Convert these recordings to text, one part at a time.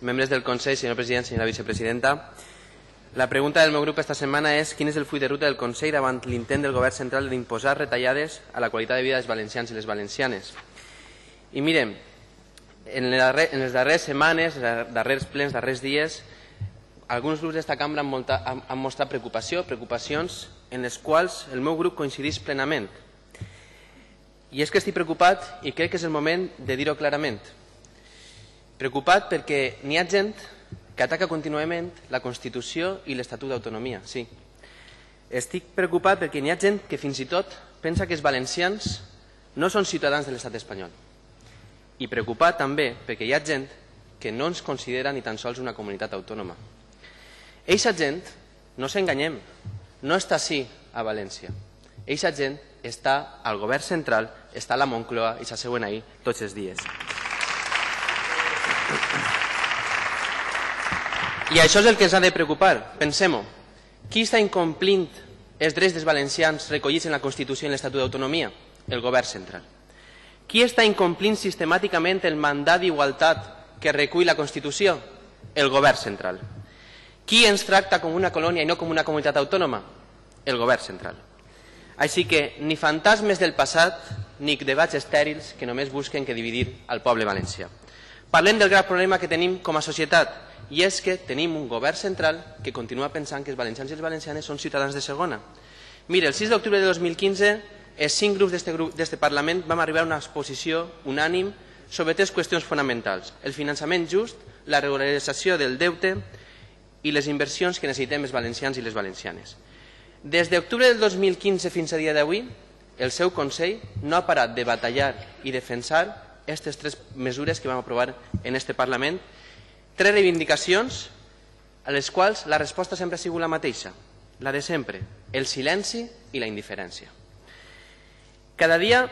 membres del Consell, senyor president, senyora vicepresidenta. La pregunta del meu grup esta setmana és quin és el full de ruta del Consell davant l'intent del govern central d'imposar retallades a la qualitat de vida dels valencians i les valencianes. I mirem, en, en les darreres setmanes, els darrers plens, darrers dies, alguns grups d'esta cambra han, molta, han, han mostrat preocupació, preocupacions en les quals el meu grup coincideix plenament. I és que estic preocupat i crec que és el moment de dir-ho clarament. Preocupat perquè n'hi ha gent que ataca contínuament la Constitució i l'Estatut d'Autonomia, sí. Estic preocupat perquè n'hi ha gent que fins i tot pensa que els valencians no són ciutadans de l'estat espanyol. I preocupat també perquè hi ha gent que no ens considera ni tan sols una comunitat autònoma. Eixa gent, no s'enganyem, no està així a València. Eixa gent està al govern central, està a la Moncloa i s'asseuen ahir tots els dies. I això és el que ens ha de preocupar. Pensem-ho. Qui està incomplint els drets dels valencians recollits en la Constitució i en l'Estatut d'Autonomia? El govern central. Qui està incomplint sistemàticament el mandat d'igualtat que recull la Constitució? El govern central. Qui ens tracta com una colònia i no com una comunitat autònoma? El govern central. Així que ni fantasmes del passat ni debats estèrils que només busquen que dividir el poble valencià. Parlem del gran problema que tenim com a societat i és que tenim un govern central que continua pensant que els valencians i les valencianes són ciutadans de segona. Mira, el 6 d'octubre de 2015 els cinc grups d'aquest Parlament vam arribar a una exposició unànim sobre tres qüestions fonamentals. El finançament just, la regularització del deute i les inversions que necessitem els valencians i les valencianes. Des d'octubre del 2015 fins a dia d'avui, el seu Consell no ha parat de batallar i defensar aquestes tres mesures que vam aprovar en este Parlament, tres reivindicacions a les quals la resposta sempre ha sigut la mateixa, la de sempre, el silenci i la indiferència. Cada dia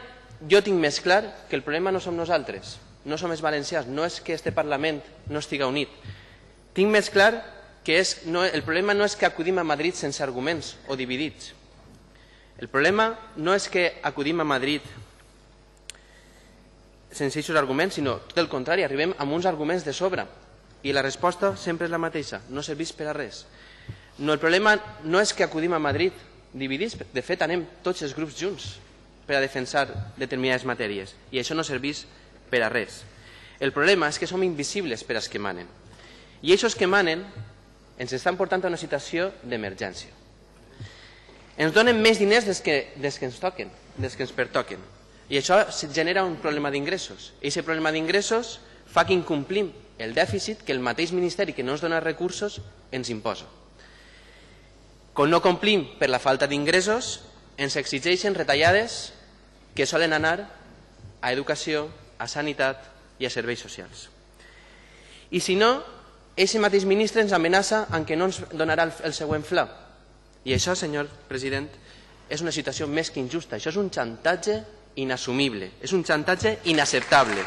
jo tinc més clar que el problema no som nosaltres, no som els valencians, no és que este Parlament no estiga unit. Tinc més clar que és, no, el problema no és que acudim a Madrid sense arguments o dividits. El problema no és que acudim a Madrid sense aquests arguments, sinó tot el contrari, arribem amb uns arguments de sobre i la resposta sempre és la mateixa, no serveix per a res. No, el problema no és que acudim a Madrid dividits, de fet anem tots els grups junts per a defensar determinades matèries i això no serveix per a res. El problema és que som invisibles per als que manen i aquests que manen ens estan portant a una situació d'emergència. Ens donen més diners des que, des que ens toquen, des que ens pertoquen. I això genera un problema d'ingressos. I aquest problema d'ingressos fa que incomplim el dèficit que el mateix Ministeri que no ens dona recursos ens imposa. Com no complim per la falta d'ingressos, ens exigeixen retallades que solen anar a educació, a sanitat i a serveis socials. I si no, aquest mateix ministre ens amenaça en que no ens donarà el, el següent fla. I això, senyor president, és una situació més que injusta. Això és un xantatge inassumible, és un xantatge inacceptable.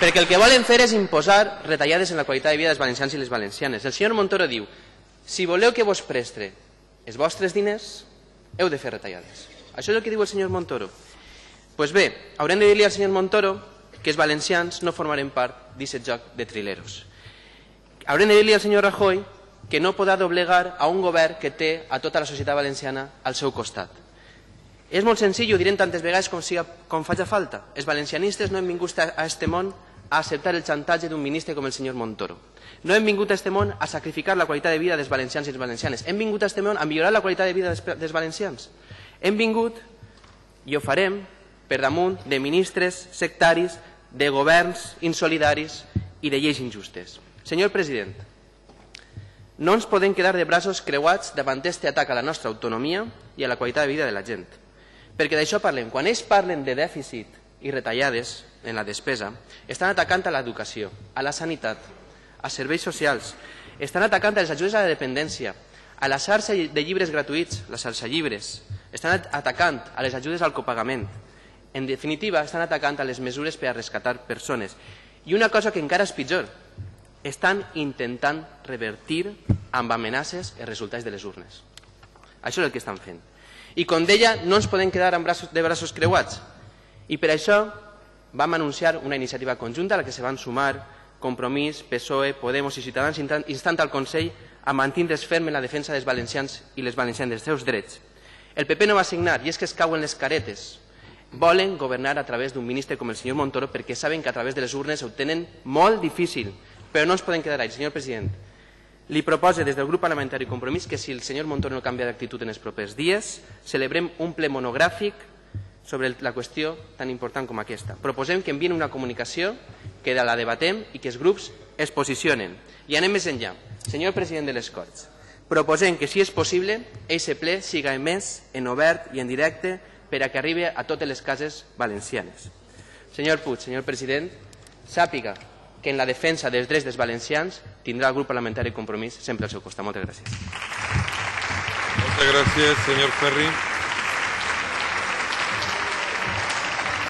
Perquè el que volen fer és imposar retallades en la qualitat de vida dels valencians i les valencianes. El senyor Montoro diu, si voleu que vos prestre els vostres diners, heu de fer retallades. Això és el que diu el senyor Montoro. Pues bé, haurem de dir-li al senyor Montoro que els valencians no formarem part d'aquest joc de trileros. Haurem de dir-li al senyor Rajoy que no podrà doblegar a un govern que té a tota la societat valenciana al seu costat. És molt senzill, ho direm tantes vegades com, siga, com faci falta. Els valencianistes no hem vingut a este món a acceptar el xantatge d'un ministre com el senyor Montoro. No hem vingut a este món a sacrificar la qualitat de vida dels valencians i les valencianes. Hem vingut a este món a millorar la qualitat de vida dels, dels valencians. Hem vingut, i ho farem, per damunt de ministres sectaris, de governs insolidaris i de lleis injustes. Senyor president, no ens podem quedar de braços creuats davant d'aquest atac a la nostra autonomia i a la qualitat de vida de la gent. Perquè d'això parlem. Quan ells parlen de dèficit i retallades en la despesa, estan atacant a l'educació, a la sanitat, a serveis socials, estan atacant a les ajudes a la dependència, a la xarxa de llibres gratuïts, la xarxa llibres, estan atacant a les ajudes al copagament. En definitiva, estan atacant a les mesures per a rescatar persones. I una cosa que encara és pitjor, estan intentant revertir amb amenaces els resultats de les urnes. Això és el que estan fent. I com deia, no ens podem quedar amb braços, de braços creuats. I per això vam anunciar una iniciativa conjunta a la que se van sumar Compromís, PSOE, Podemos i Ciutadans instant al Consell a mantindre's ferm en la defensa dels valencians i les valencianes dels seus drets. El PP no va signar i és que es cauen les caretes. Volen governar a través d'un ministre com el senyor Montoro perquè saben que a través de les urnes ho tenen molt difícil, però no ens podem quedar ahí. Senyor president, li propose des del grup parlamentari Compromís que si el senyor Montoro no canvia d'actitud en els propers dies, celebrem un ple monogràfic sobre la qüestió tan important com aquesta. Proposem que envien una comunicació, que la debatem i que els grups es posicionen. I anem més enllà. Senyor president de les Corts, proposem que, si és possible, aquest ple siga emès en obert i en directe per a que arribi a totes les cases valencianes. Senyor Puig, senyor president, sàpiga que en la defensa dels drets dels valencians tindrà el grup parlamentari Compromís sempre al seu costat. Moltes gràcies. Moltes gràcies, senyor Ferri.